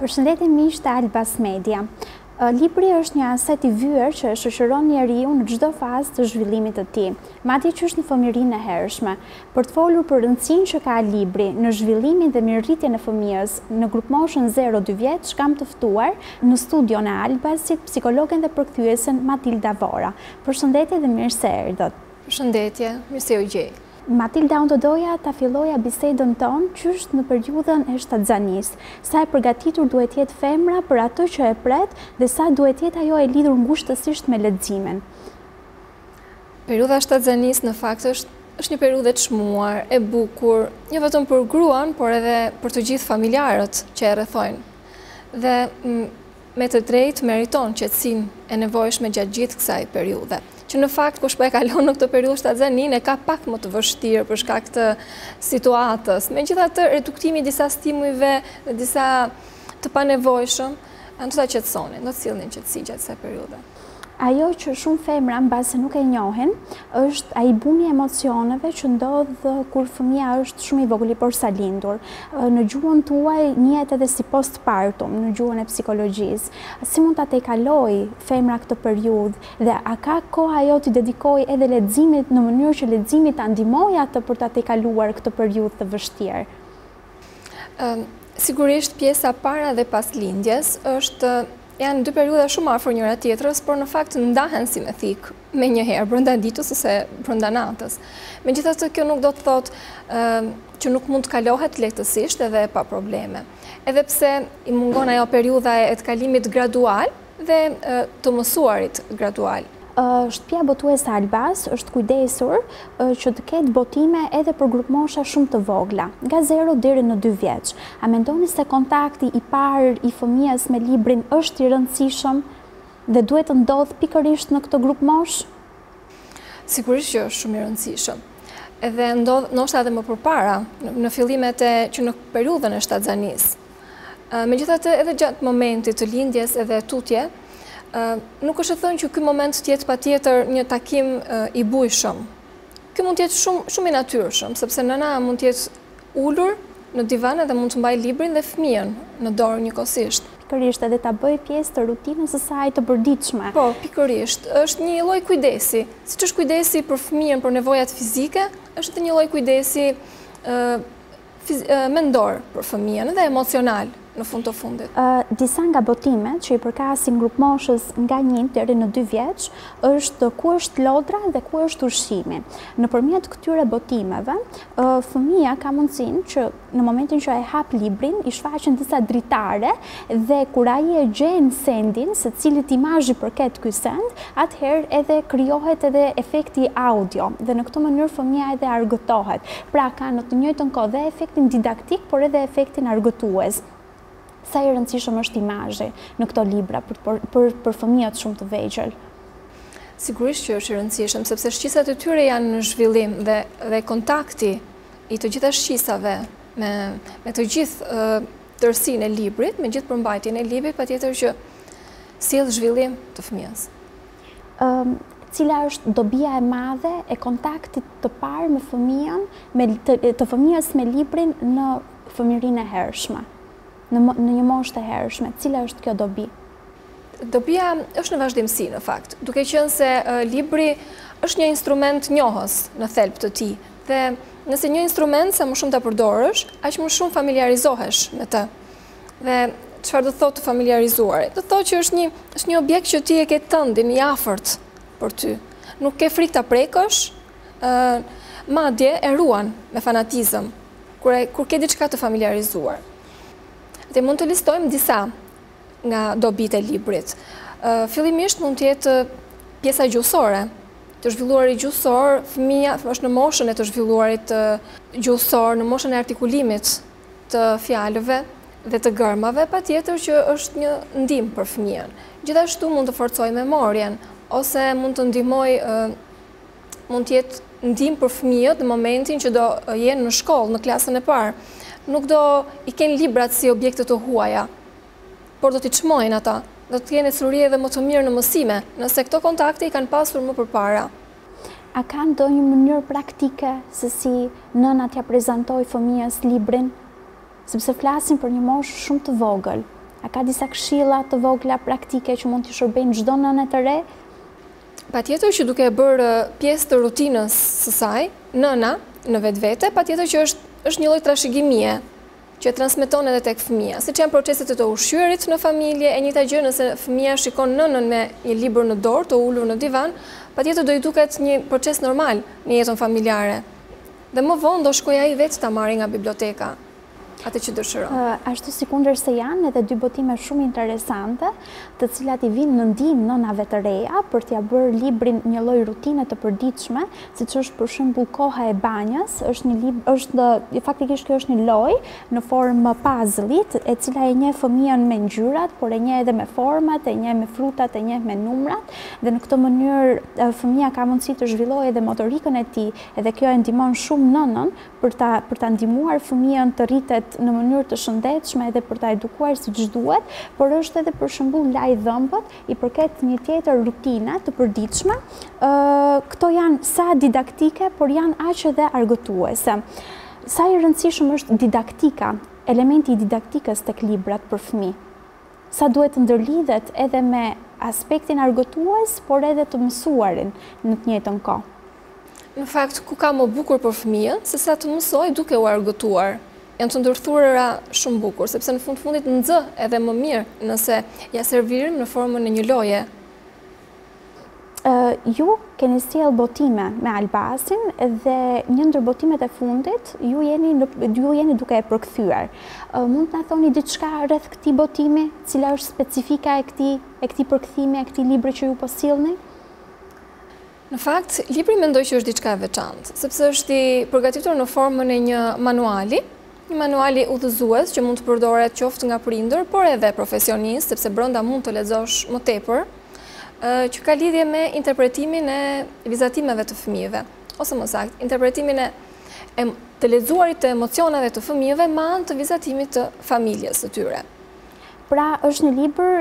Përshëndetje miq të Albas Media. Libri është një aset i vyer që e shoqëron njeriun në çdo fazë të zhvillimit të tij, madje qysh në fëmijërinë e hershme. Për të folur për rëndësinë që ka libri në zhvillimin dhe mirëritjen e fëmijës në grupmoshën 0-2 vjeç, kam të ftuar në studion e Albasit psikologen dhe përkthyesen Matilda Vora. Përshëndetje dhe mirë se erdhët. Përshëndetje, mirë se ju gjej. Matilda unë do të doja ta filloja bisedën tonë qysh në periudhën e shtatzanisë. Sa e përgatitur duhet të jetë femra për atë që e pret dhe sa duhet të jetë ajo e lidhur ngushtësisht me leximin. Periudha e shtatzanisë në fakt është është një periudhë e çmuar, e bukur, jo vetëm për gruan, por edhe për të gjithë familjarët që e rrethojnë. Dhe me të drejtë meriton qetësinë e nevojshme gjatë gjithë kësaj periudhe, që në fakt kush po e kalon në këtë periudhë shtatzaninë e ka pak më të vështirë për shkak të situatës. Megjithatë, reduktimi i disa stimujve dhe disa të panevojshëm do ta qetësonin, do të sillnin qetësi gjatë kësaj periudhe. Ajo që shumë femra mbase nuk e njohin, është ai bumi i emocioneve që ndodh kur fëmija është shumë i vogël, i porsalindur. Në gjuhën tuaj njihet edhe si postpartum, në gjuhën e psikologjisë. Si mund ta tejkalojë femra këtë periudhë dhe a ka kohë ajo t'i dedikojë edhe leximit në mënyrë që leximi ta ndihmojë atë për ta tejkaluar këtë periudhë të vështirë? Sigurisht pjesa para dhe pas lindjes është Janë dy periudha shumë afër njëra tjetrës, por në fakt ndahen si me thikë menjëherë brenda ditës ose brenda natës. Megjithatë, kjo nuk do të thotë që nuk mund të kalohet lehtësisht edhe pa probleme. Edhe pse i mungon ajo periudha e të kalimit gradual dhe të mësuarit gradual. Shtëpia Botuese Albas është kujdesur që të ketë botime edhe për grupmosha shumë të vogla, nga zero deri në dy vjeç. A mendoni se kontakti i parë i fëmijës me librin është i rëndësishëm dhe duhet të ndodhë pikërisht në këtë grupmoshë? Sigurisht që është shumë i rëndësishëm. Edhe ndodh ndoshta edhe më përpara, në fillimet e që në periudhën e shtatzanisë. Megjithatë, edhe gjatë momentit të lindjes edhe tutje, nuk është e thënë që ky moment të jetë patjetër një takim i bujshëm. Ky mund të jetë shumë i natyrshëm, sepse nëna mund të jetë ulur në divan edhe mund të mbajë librin dhe fëmijën në dorë njëkohësisht. Pikërisht, edhe ta bëjë pjesë të rutinës së saj të përditshme. Po, pikërisht, është një lloj kujdesi. Siç është kujdesi për fëmijën për nevojat fizike, është edhe një lloj kujdesi mendor për fëmijën dhe emocional në fund të fundit. Disa nga botimet që i përkasin grupmoshës nga një deri në dy vjeç është ku është lodra dhe ku është ushqimi. Nëpërmjet këtyre botimeve, fëmija ka mundësinë që në momentin që ai e hap librin, i shfaqen disa dritare Dhe kur ai e gjen sendin, se cilit imazh i përket ky send, atëherë edhe krijohet edhe efekti audio dhe në këtë mënyrë fëmija edhe argëtohet. Pra ka në të njëjtën kohë dhe efektin didaktik, por edhe efektin argëtues. Sa i rëndësishëm është imazhi në këto libra për për për fëmijët shumë të vegjël. Sigurisht që është i rëndësishëm, sepse shqisat e tyre janë në zhvillim dhe dhe kontakti i të gjitha shqisave me me të gjithë tërësinë e librit, me gjithë përmbajtjen e librit, patjetër që sjell zhvillim të fëmijës. Cila është dobia e madhe e kontaktit të parë me fëmijën, të fëmijës me librin në fëmijërinë e hershme, në një moshë të hershme, cila është kjo dobi? Dobia është në vazhdimësi, në fakt, duke qenë se libri është një instrument njohës në thelb të tij, Dhe nëse një instrument sa më shumë ta përdorësh, aq më shumë familjarizohesh me të. Dhe çfarë do të thotë të familjarizuar? Do të thotë që është një është një objekt që ti e ke tëndin, i afërt për ty. Nuk ke frikë ta prekësh, ë madje e ruan me fanatizëm kur e, kur ke diçka të familjarizuar. Dhe mund të listojmë disa nga dobitë e librit. Ë fillimisht mund të jetë pjesa gjuhësore, të zhvilluarit gjuhësor, fëmija është në moshën e të zhvilluarit gjuhësor, në moshën e artikulimit të fjalëve dhe të gërmave, patjetër që është një ndihmë për fëmijën. Gjithashtu mund të forcojë memorien, ose mund të ndihmojë mund të jetë ndihmë për fëmijët në momentin që do jenë në shkollë, në klasën e parë. Nuk do i kenë librat si objekte të huaja, por do t'i çmojnë ata, do të kenë ecuri edhe më të mirë në mësime, nëse këto kontakte i kanë pasur më përpara. A ka ndonjë mënyrë praktike se si nëna t'ia prezantojë fëmijës librin? Sepse flasim për një moshë shumë të vogël. A ka disa këshilla të vogla praktike që mund t'i shërbejnë çdo nëne të re? Patjetër që duke e bërë pjesë të rutinës së saj, nëna në vetvete, patjetër që është është një lloj trashëgimie, që e transmeton edhe tek fëmija, siç janë proceset e të ushqyerit në familje, e njëjta gjë nëse fëmija shikon nënën me një libër në dorë të ulur në divan, patjetër do i duket një proces normal në jetën familjare dhe më vonë do shkojë ai vetë ta marri nga biblioteka atë që dëshiron. Ashtu sikundër se janë edhe dy botime shumë interesante, të cilat i vijnë në ndihmë nënave të reja për t'ia bërë librin një lloj rutine të përditshme, siç është për shembull koha e banjës, është një libër, është faktikisht kjo është një lojë në formë puzzle-it, e cila e njeh fëmijën me ngjyrat, por e njeh edhe me format, e njeh me frutat, e njeh me numrat dhe në këtë mënyrë fëmija ka mundësi të zhvillojë edhe motorikën e tij, edhe kjo e ndihmon shumë nënën për ta për ta ndihmuar fëmijën të rritet në mënyrë të shëndetshme dhe për ta edukuar siç duhet, por është edhe për shembull laj dhëmbët, i përket një tjetër rutine të përditshme. ë Këto janë sa didaktike, por janë aq edhe argëtuese. Sa i rëndësishëm është didaktika, elementi i didaktikës tek librat për fëmijë. Sa duhet të ndërlidhet edhe me aspektin argëtues, por edhe të mësuarin në të njëjtën kohë. Në fakt, ku ka më bukur për fëmijën, se sa të mësojë duke u argëtuar. Janë të ndërthurura shumë bukur, sepse në fund fundit nxë edhe më mirë nëse ia servirim në formën e një loje. Ju keni sjellë botime me Albasin dhe një ndër botimet e fundit ju jeni, ju jeni duke e përkthyer. Mund të na thoni diçka rreth këtij botimi, cila është specifika e këtij, e këtij përkthimi, e këtij libri që ju po sillni? Në fakt, libri mendoj që është diçka e veçantë, sepse është i përgatitur në formën e një manuali, një manuali udhëzues që mund të përdoret qoftë nga prindër, por edhe profesionistë, sepse brenda mund të lexosh më tepër, që ka lidhje me interpretimin e vizatimeve të fëmijëve, ose më saktë, interpretimin e të lexuarit të emocioneve të fëmijëve me anë të vizatimit të familjes së tyre. Pra, është një libër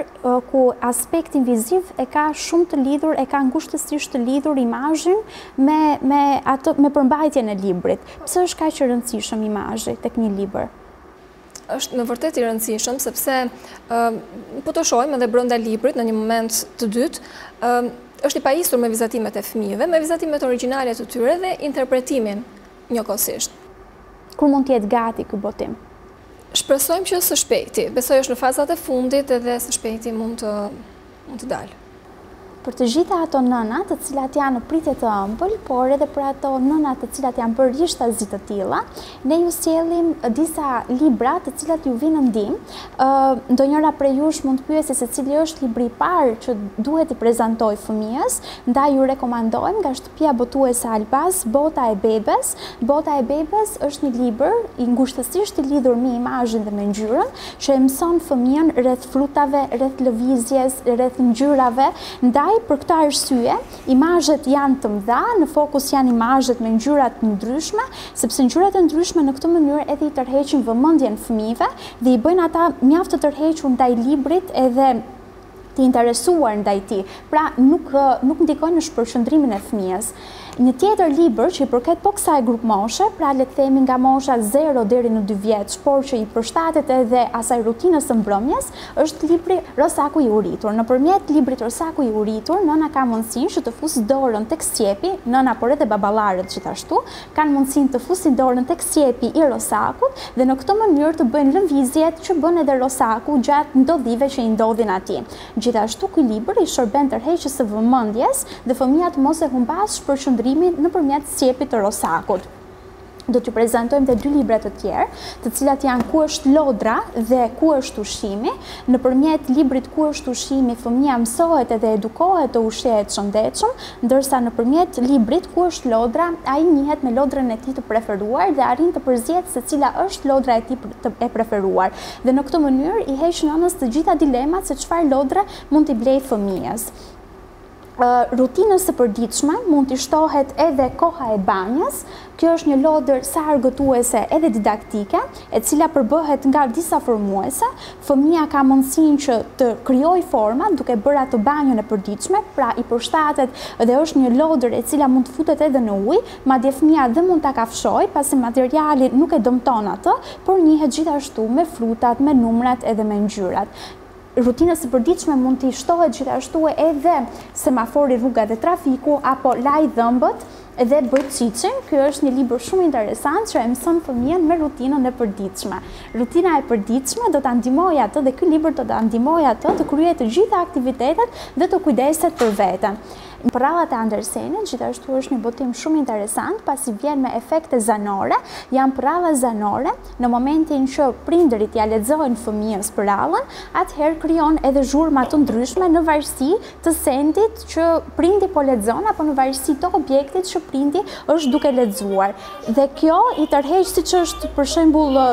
ku aspektin viziv e ka shumë të lidhur, e ka ngushtësisht të lidhur imazhin me me atë me përmbajtjen e librit. Pse është kaq i rëndësishëm imazhi tek një libër? është në vërtet i rëndësishëm, sepse po të shohim edhe brenda librit në një moment të dytë, është i pajisur me vizatimet e fëmijëve, me vizatimet origjinale të tyre dhe interpretimin njëkohësisht. Kur mund të jetë gati ky botim? Shpresojmë që së shpejti. Besoj është në fazat e fundit dhe së shpejti mund të mund të dalë. Për të gjitha ato nëna të cilat janë në pritje të ëmbël, por edhe për ato nëna të cilat janë bërë rishtazi të tilla, ne ju sjellim disa libra të cilat ju vijnë në ndihmë. Ë ndonjëra prej jush mund të pyesë se cili është libri i parë që duhet t'i prezantoj fëmijës, ndaj ju rekomandojmë nga pia botuese Albas, Bota e bebes, Bota e bebes është një libër i ngushtësisht i lidhur me imazhin dhe me ngjyrën, që e mëson fëmijën rreth frutave, rreth lëvizjes, rreth ngjyrave, ndaj për këtë arsye imazhet janë të mëdha, në fokus janë imazhet me ngjyra të ndryshme, sepse ngjyrat e ndryshme në këtë mënyrë edhe i tërheqin vëmendjen fëmijëve dhe i bëjnë ata mjaft të tërhequr ndaj librit edhe të interesuar ndaj tij, pra nuk nuk ndikojnë në shpërqendrimin e fëmijës. Një tjetër libër që i përket po kësaj grupmoshe, pra le të themi nga mosha zero deri në dy vjeç, por që i përshtatet edhe asaj rutinës së mbrëmjes, është libri Rosaku i uritur. Nëpërmjet librit Rosaku i uritur, nëna ka mundësinë që të fusë dorën tek sqepi, nëna por edhe baballarët gjithashtu, kanë mundësinë të fusin dorën tek sqepi i Rosakut dhe në këtë mënyrë të bëjnë lëvizjet që bën edhe Rosaku gjatë ndodhive që i ndodhin atij. Gjithashtu ky libër i shërben tërheqjes së vëmendjes dhe fëmija të mos e humbasë përqëndrimin nëpërmjet sqepit të Rosakut. Do t'ju prezantojmë dhe dy libra të tjerë, të cilat janë Ku është lodra dhe Ku është ushqimi. Nëpërmjet librit Ku është ushqimi fëmija mësohet edhe edukohet të ushqehet shëndetshëm, Ndërsa nëpërmjet librit Ku është lodra, ai njihet me lodrën e tij të preferuar dhe arrin të përzgjedhë se cila është lodra e tij e preferuar dhe në këtë mënyrë i heq nënës të gjitha dilemat se çfarë lodre mund t'i blejë fëmijës. Rutinës së përditshme mund t'i shtohet edhe koha e banjës, Kjo është një lodër sa argëtuese edhe didaktike, e cila përbëhet nga disa formuese. Fëmija ka mundësinë që të krijojë forma duke bërë atë banjën e përditshme, pra i përshtatet dhe është një lodër e cila mund të futet edhe në ujë, madje fëmija dhe mund ta kafshojë, pasi materiali nuk e dëmton atë, por njihet gjithashtu me frutat, me numrat edhe me ngjyrat. Rutinës së përditshme mund t'i shtohet gjithashtu edhe semafori rruga dhe trafiku apo laj dhëmbët dhe bëj çiçin. Ky është një libër shumë interesant që e mëson fëmijën me rutinën e përditshme. Rutina e përditshme do ta ndihmojë atë dhe ky libër do ta ndihmojë atë të kryejë të gjitha aktivitetet dhe të kujdeset për veten. Prallat e Andersenit gjithashtu është një botim shumë interesant pasi vjen me efekte zanore, janë pralla zanore, në momentin që prindërit ia lexojnë fëmijës prallën, atëherë krijon edhe zhurma të ndryshme në varësi të sendit që prindi po lexon apo në varësi të objektit që prindi është duke lexuar. Dhe kjo i tërheq siç është për shembull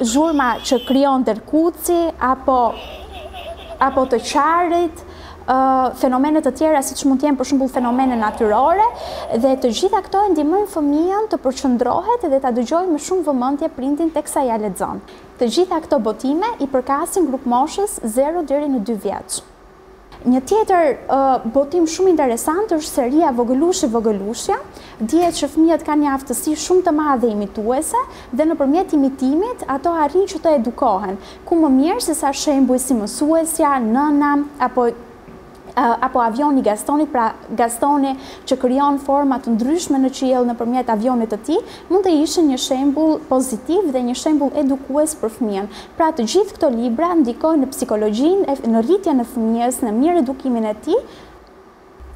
zhurma që krijon derkuci apo apo të qarit, fenomene të tjera siç mund të jenë për shembull fenomene natyrore dhe të gjitha këto e ndihmojnë fëmijën të përqendrohet dhe ta dëgjojë me shumë vëmendje prindin teksa ia lexon. Të gjitha këto botime i përkasin grupmoshës zero deri në dy vjeç. Një tjetër botim shumë interesant është seria Vogëlushi Vogëlushja. Dihet që fëmijët kanë një aftësi shumë të madhe imituese dhe nëpërmjet imitimit ato arrijnë që të edukohen, Ku më mirë se sa shembuj si mësuesja, nëna, apo apo avioni i Gastonit, pra Gastoni që krijon forma të ndryshme në qiell nëpërmjet avionit të tij, mund të ishin një shembull pozitiv dhe një shembull edukues për fëmijën. Pra të gjithë këto libra ndikojnë në psikologjinë e në rritjen e fëmijës, në mirëedukimin e tij,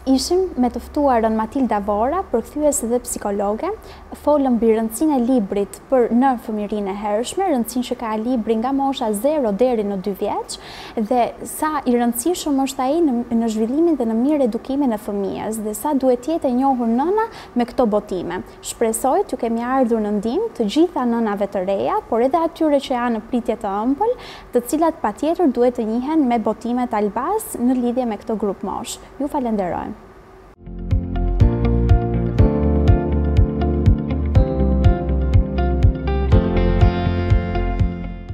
Ishim me të ftuarën Matilda Vora, përkthyese dhe psikologe. Folëm mbi rëndësinë e librit për në fëmijërinë e hershme, rëndësinë që ka libri nga mosha zero deri në dy vjeç dhe sa i rëndësishëm është ai në zhvillimin dhe në mirëedukimin e fëmijës dhe sa duhet të jetë e njohur nëna me këto botime. Shpresoj t'ju kemi ardhur në ndihmë të gjitha nënave të reja, por edhe atyre që janë në pritje të ëmbël, të cilat patjetër duhet të njihen me botimet Albas në lidhje me këtë grupmoshë. Ju falenderojmë!